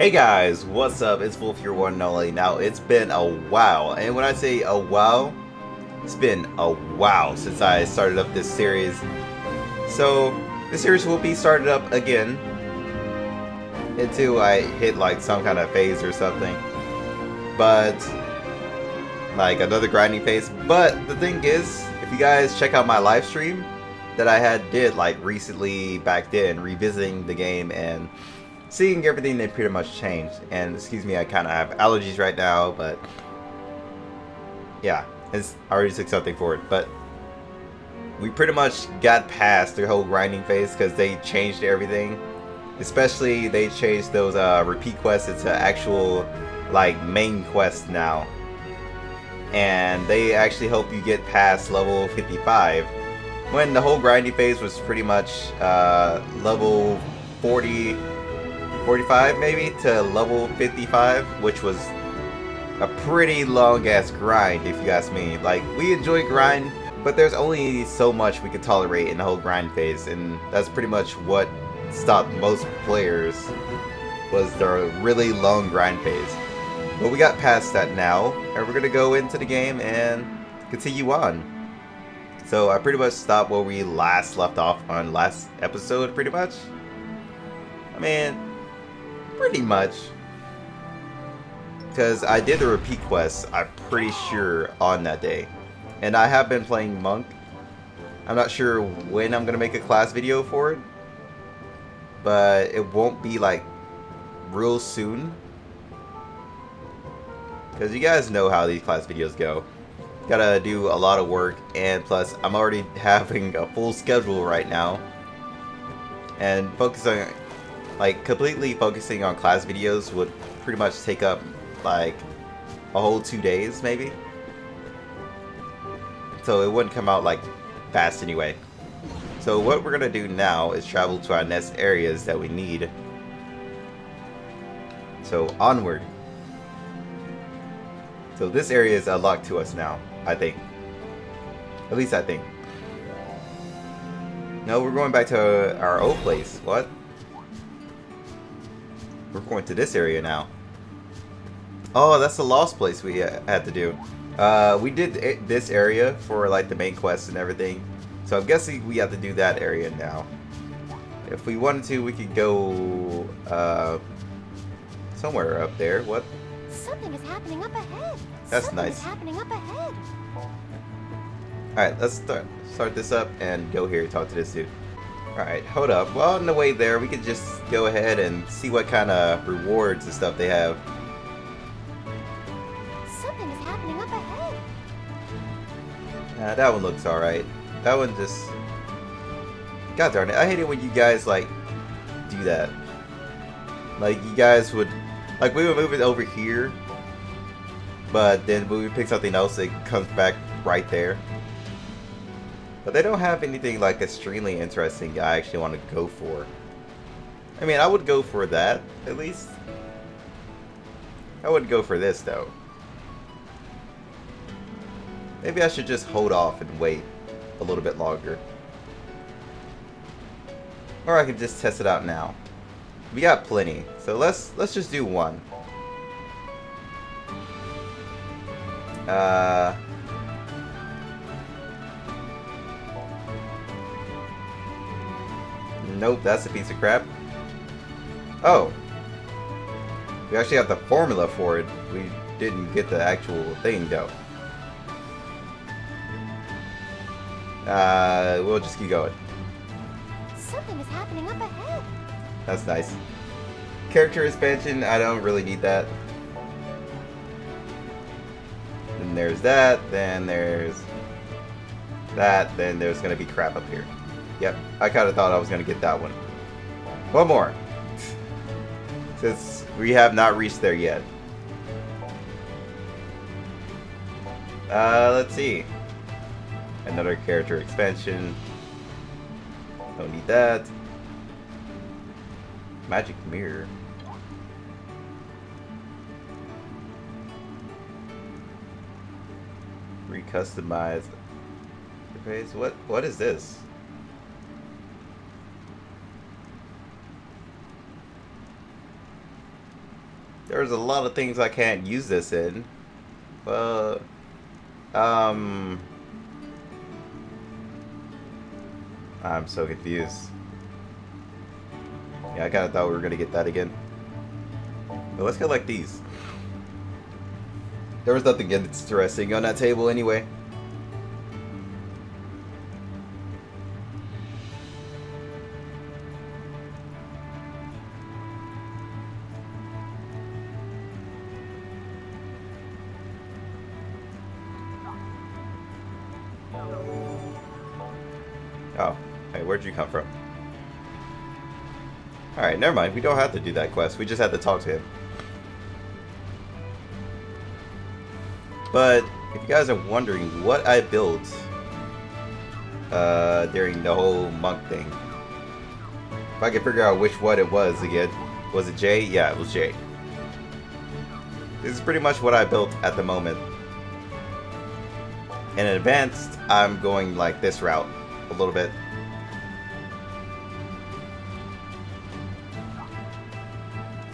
Hey guys, what's up? It's Volf your one and only. Now, it's been a while, and when I say a while, it's been a while since I started up this series. So, this series will be started up again until I hit like some kind of phase or something. But, like another grinding phase. But the thing is, if you guys check out my live stream that I had did like recently back then, revisiting the game and seeing everything they pretty much changed. And excuse me, I kind of have allergies right now, but yeah, it's already took something for it. But we pretty much got past the whole grinding phase because they changed everything. Especially they changed those uh, repeat quests into actual like main quests now. And they actually help you get past level 55. When the whole grinding phase was pretty much uh, level 40 45 maybe to level 55, which was a pretty long ass grind if you ask me. Like, we enjoy grind, but there's only so much we could tolerate in the whole grind phase, and that's pretty much what stopped most players was the really long grind phase. But we got past that now, and we're gonna go into the game and continue on. So I pretty much stopped where we last left off on last episode, pretty much. I mean, Pretty much. Because I did the repeat quest, I'm pretty sure, on that day. And I have been playing Monk. I'm not sure when I'm going to make a class video for it. But it won't be like real soon. Because you guys know how these class videos go. Gotta do a lot of work and plus I'm already having a full schedule right now. And focusing like, completely focusing on class videos would pretty much take up, like, a whole two days, maybe? So it wouldn't come out, like, fast anyway. So what we're gonna do now is travel to our next areas that we need. So, onward. So this area is unlocked to us now, I think. At least I think. No, we're going back to our old place. What? We're going to this area now. Oh, that's the lost place we had to do. Uh, we did this area for like the main quest and everything. So I'm guessing we have to do that area now. If we wanted to, we could go uh, somewhere up there. What? Something is happening up ahead. That's Something nice. Is happening up ahead. All right, let's start start this up and go here talk to this dude. Alright, hold up. Well, on the way there, we could just go ahead and see what kind of rewards and stuff they have. Something is happening up ahead. Yeah, that one looks alright. That one just... God darn it, I hate it when you guys, like, do that. Like, you guys would... Like, we would move it over here, but then when we pick something else, it comes back right there. But they don't have anything like extremely interesting I actually want to go for. I mean, I would go for that, at least. I would go for this, though. Maybe I should just hold off and wait a little bit longer. Or I could just test it out now. We got plenty, so let's let's just do one. Uh Nope, that's a piece of crap. Oh. We actually have the formula for it. We didn't get the actual thing, though. Uh, we'll just keep going. Something is happening up ahead. That's nice. Character expansion, I don't really need that. Then there's that, then there's that, then there's gonna be crap up here. Yep, I kind of thought I was going to get that one. One more. Since we have not reached there yet. Uh, let's see. Another character expansion. Don't need that. Magic mirror. Recustomize. What what is this? There's a lot of things I can't use this in. Well, um, I'm so confused. Yeah, I kind of thought we were gonna get that again. But let's get like these. There was nothing interesting on that table anyway. Where'd you come from? Alright, never mind. We don't have to do that quest. We just had to talk to him. But, if you guys are wondering what I built uh, during the whole monk thing, if I can figure out which one it was again. Was it J? Yeah, it was J. This is pretty much what I built at the moment. In advanced, I'm going like this route a little bit.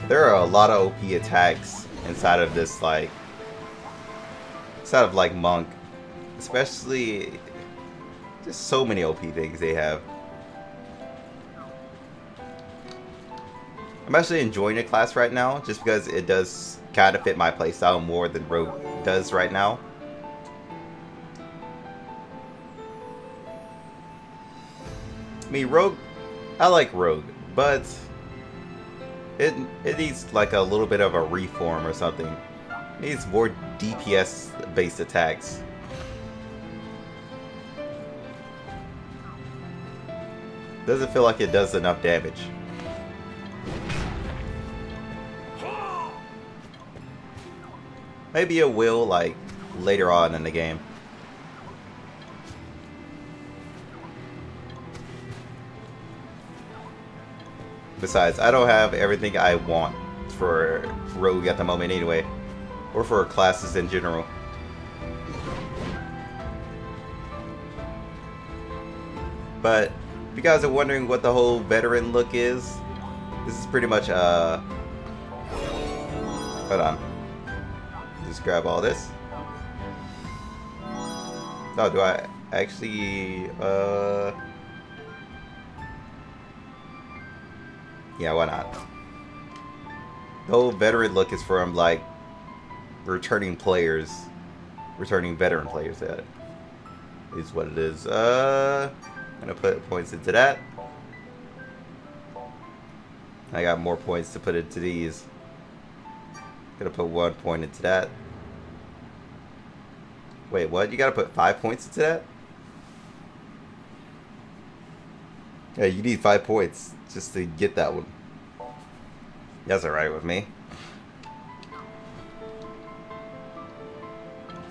There are a lot of OP attacks inside of this like inside of like monk, especially just so many OP things they have. I'm actually enjoying the class right now just because it does kind of fit my playstyle more than Rogue does right now. I mean, Rogue, I like Rogue, but it it needs like a little bit of a reform or something. It needs more DPS based attacks. Doesn't feel like it does enough damage. Maybe it will like later on in the game. Besides, I don't have everything I want for Rogue at the moment anyway. Or for classes in general. But, if you guys are wondering what the whole veteran look is, this is pretty much, uh... Hold on. Just grab all this. Oh, do I actually, uh... Yeah, why not? The veteran look is from, like, returning players. Returning veteran players, that is what it is. Uh, I'm gonna put points into that. I got more points to put into these. Gonna put one point into that. Wait, what? You gotta put five points into that? Yeah, you need five points just to get that one. That's alright with me.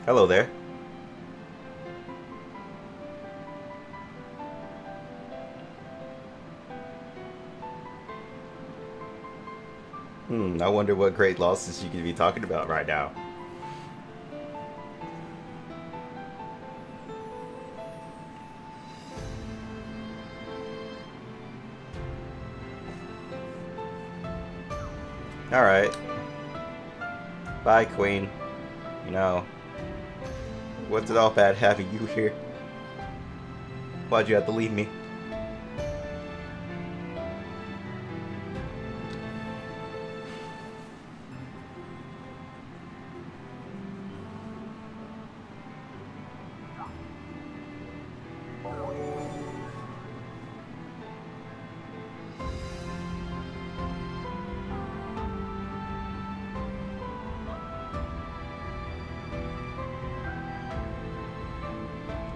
Hello there. Hmm, I wonder what great losses you could be talking about right now. Alright. Bye, Queen. You know, what's it all bad having you here? Why'd you have to leave me?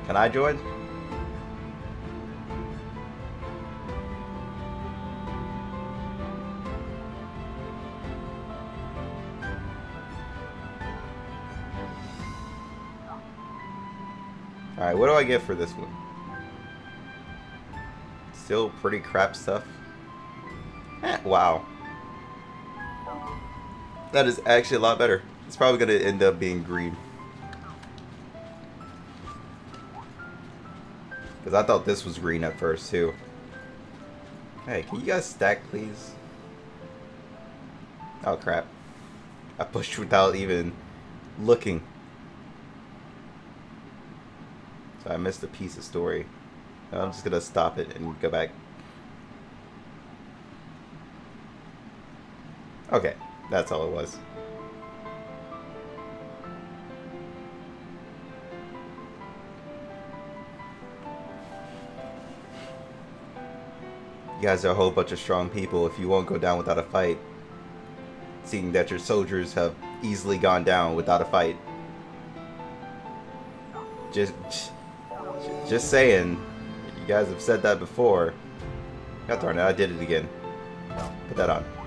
Can I join? Alright, what do I get for this one? Still pretty crap stuff. Eh, wow. That is actually a lot better. It's probably going to end up being green. Because I thought this was green at first, too. Hey, can you guys stack, please? Oh, crap. I pushed without even looking. So I missed a piece of story. I'm just gonna stop it and go back. Okay, that's all it was. You guys are a whole bunch of strong people if you won't go down without a fight. Seeing that your soldiers have easily gone down without a fight. Just, just saying. You guys have said that before. God darn it, I did it again. Put that on.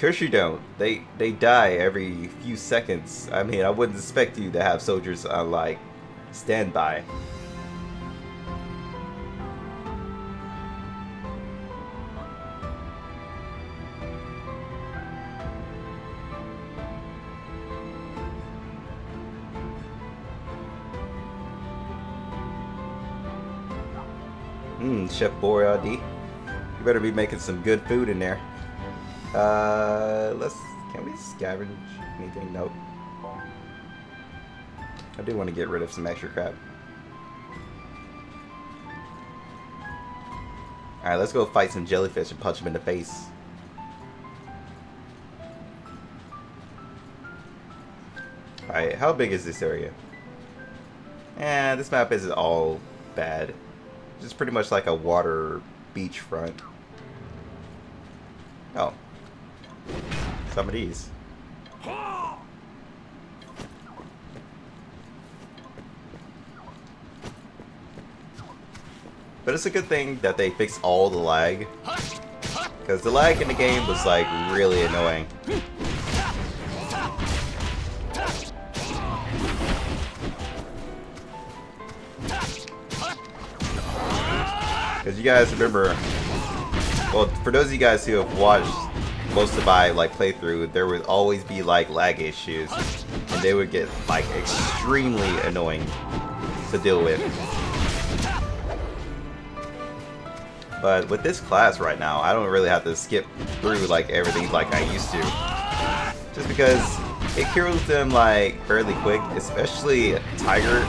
Course you don't. They they die every few seconds. I mean, I wouldn't expect you to have soldiers on like standby. Mmm, Chef Boyardee. You better be making some good food in there. Uh, let's. Can we scavenge anything? Nope. I do want to get rid of some extra crap. Alright, let's go fight some jellyfish and punch them in the face. Alright, how big is this area? Eh, this map isn't all bad. It's pretty much like a water beachfront. Oh, some of these. But it's a good thing that they fixed all the lag. Because the lag in the game was like really annoying. Because you guys remember, well, for those of you guys who have watched most of my like playthrough, there would always be like lag issues, and they would get like extremely annoying to deal with. But with this class right now, I don't really have to skip through like everything like I used to. Just because it kills them like fairly quick, especially Tiger.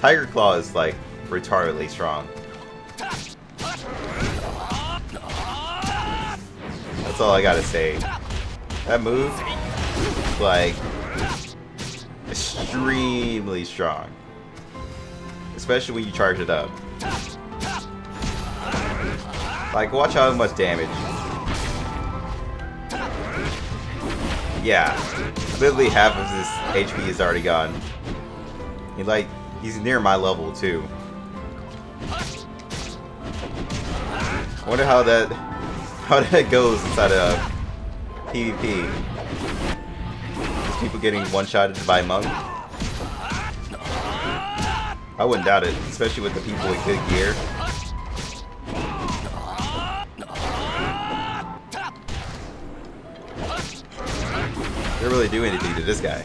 Tiger Claw is like retardedly strong. That's all I gotta say. That move, like, extremely strong. Especially when you charge it up. Like, watch how much damage. Yeah, literally half of his HP is already gone. He like, he's near my level too. Wonder how that how that goes inside of PvP. Is people getting one-shotted by Monk? I wouldn't doubt it, especially with the people with good gear. They really do anything to this guy.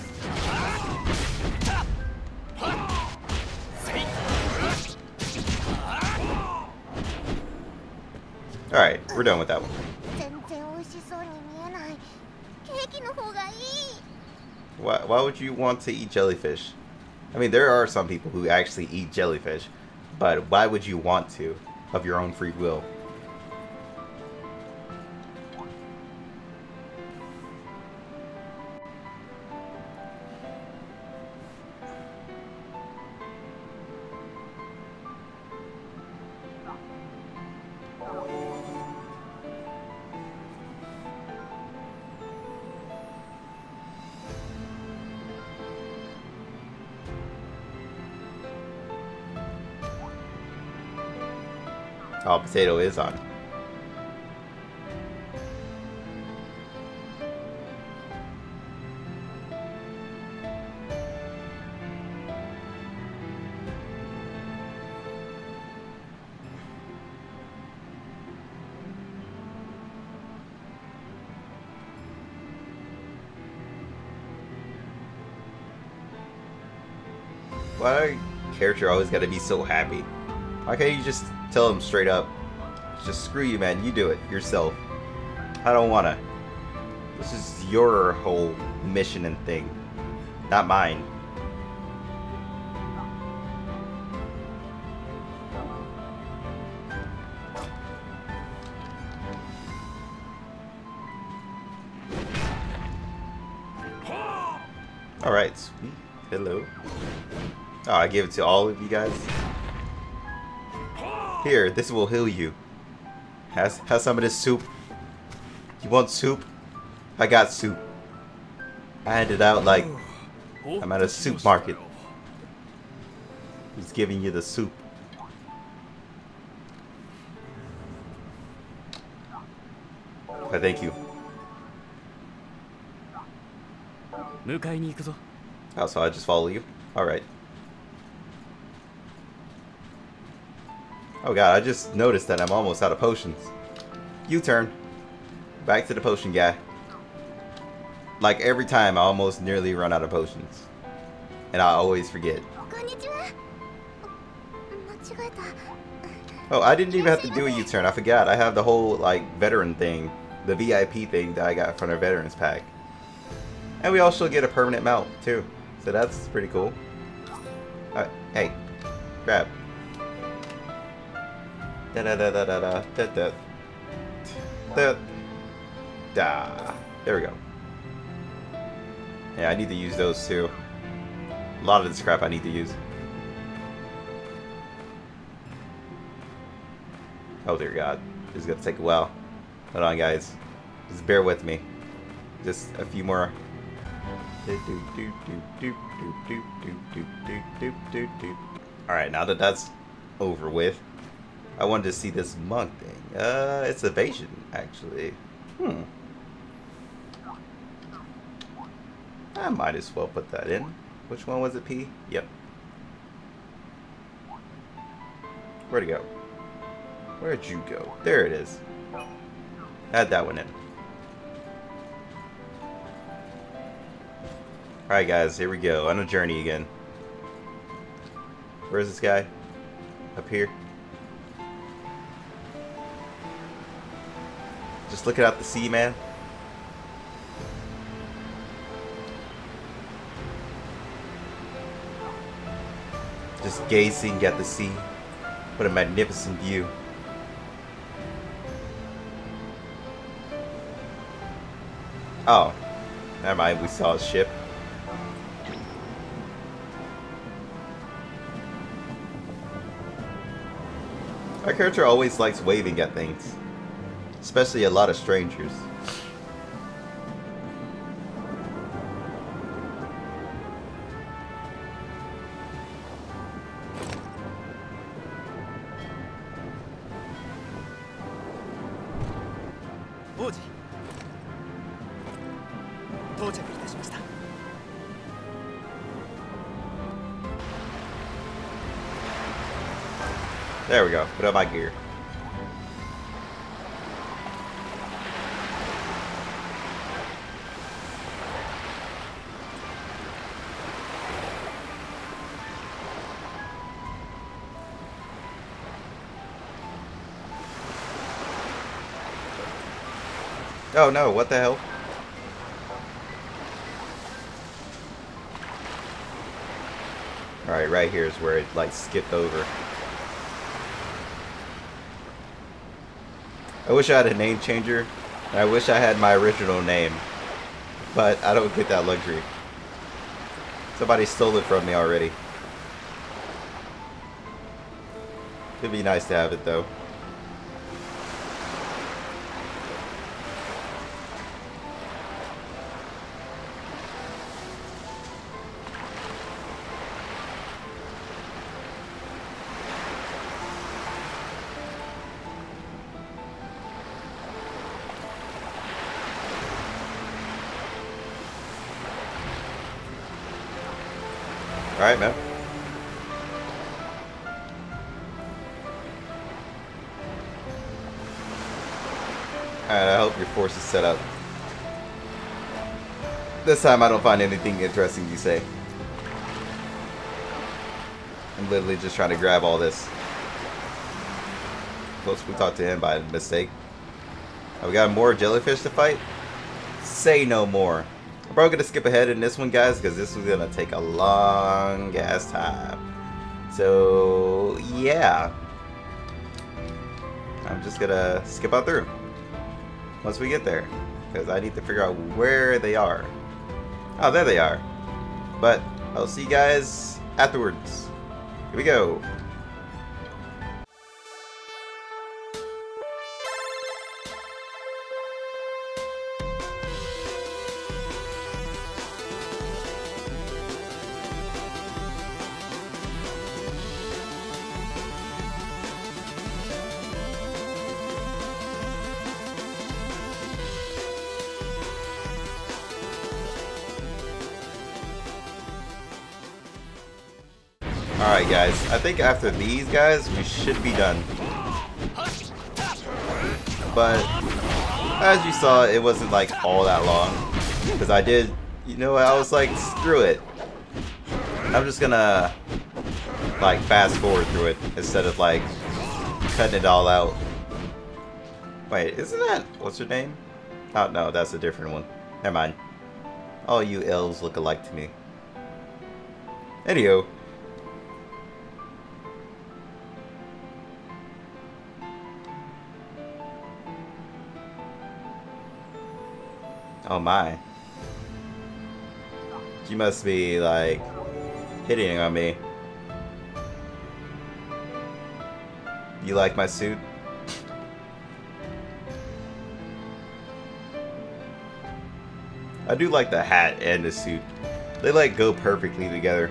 We're done with that one. Why, why would you want to eat jellyfish? I mean, there are some people who actually eat jellyfish, but why would you want to, of your own free will? Oh, potato is on. Why character always gotta be so happy? Why can't you just tell him straight up? Just screw you, man. You do it yourself. I don't wanna. This is your whole mission and thing, not mine. Alright, sweet. Hello. Oh, I give it to all of you guys. Here, this will heal you. Has has some of this soup. You want soup? I got soup. I ended out like I'm at a soup market. He's giving you the soup. I thank you. Oh, so I just follow you? Alright. Oh god, I just noticed that I'm almost out of potions. U-turn. Back to the potion guy. Like every time, I almost nearly run out of potions. And I always forget. Oh, I didn't even have to do a U-turn. I forgot. I have the whole, like, veteran thing. The VIP thing that I got from our Veterans Pack. And we also get a permanent mount, too. So that's pretty cool. Hey, grab. Da da da da da da da da. Da. Da. There we go. Yeah, I need to use those too. A lot of this crap I need to use. Oh dear God, this is gonna take a while. Hold on, guys. Just bear with me. Just a few more. Alright, now that that's over with, I wanted to see this monk thing. Uh, it's evasion, actually. Hmm. I might as well put that in. Which one was it, P? Yep. Where'd it go? Where'd you go? There it is. Add that one in. Alright guys, here we go. On a journey again. Where's this guy? Up here? Just looking out the sea, man. Just gazing at the sea. What a magnificent view. Oh. Never mind, we saw a ship. Our character always likes waving at things. Especially a lot of strangers. Oh no, what the hell? Alright, right here is where it like skipped over. I wish I had a name changer, I wish I had my original name, but I don't get that luxury. Somebody stole it from me already. It'd be nice to have it though. Alright, man. Alright, I hope your force is set up. This time I don't find anything interesting you say. I'm literally just trying to grab all this. Plus, we talked to him by mistake. Oh, we got more jellyfish to fight? Say no more. I'm probably gonna skip ahead in this one, guys, because this is gonna take a long ass time. So, yeah. I'm just gonna skip out through once we get there because I need to figure out where they are. Oh, there they are. But I'll see you guys afterwards. Here we go. Guys, I think after these guys, we should be done. But, as you saw, it wasn't like all that long. Because I did, you know I was like, screw it. I'm just gonna, like, fast forward through it instead of like, cutting it all out. Wait, isn't that, what's her name? Oh no, that's a different one. Never mind. All you elves look alike to me. Anywho, Oh my. You must be, like, hitting on me. You like my suit? I do like the hat and the suit. They, like, go perfectly together.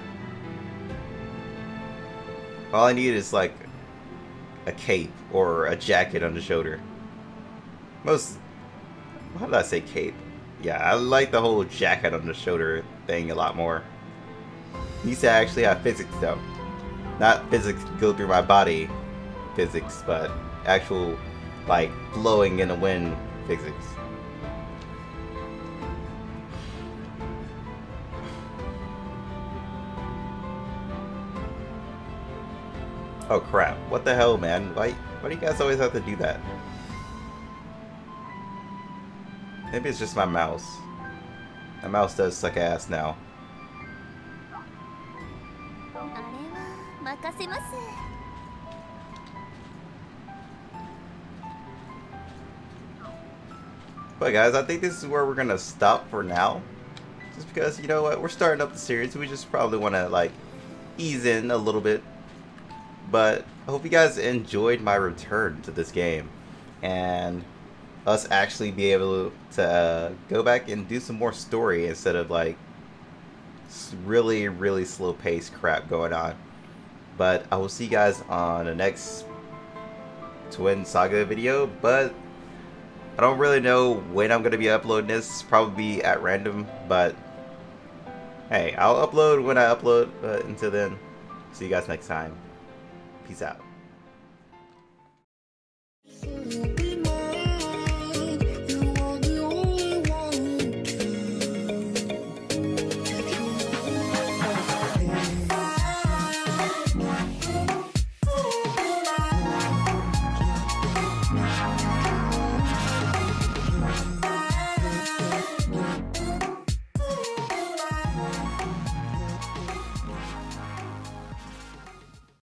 All I need is, like, a cape or a jacket on the shoulder. Most... Why did I say cape? Yeah, I like the whole jacket on the shoulder thing a lot more. Needs to actually have physics though. Not physics go through my body physics, but actual like blowing in the wind physics. Oh crap, what the hell man? Why, why do you guys always have to do that? Maybe it's just my mouse. My mouse does suck ass now. But guys, I think this is where we're gonna stop for now. Just because, you know what, we're starting up the series. We just probably want to, like, ease in a little bit. But I hope you guys enjoyed my return to this game. And us actually be able to uh, go back and do some more story instead of like really really slow paced crap going on. But I will see you guys on the next Twin Saga video but I don't really know when I'm going to be uploading this. Probably at random but hey I'll upload when I upload but until then see you guys next time. Peace out